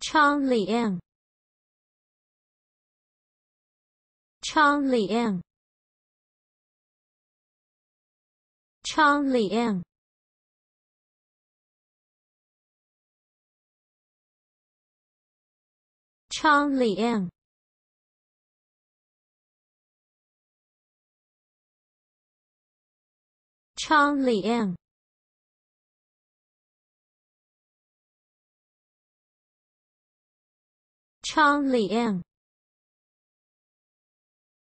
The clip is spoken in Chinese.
窗帘，窗帘，窗帘，窗帘。窗帘，窗帘，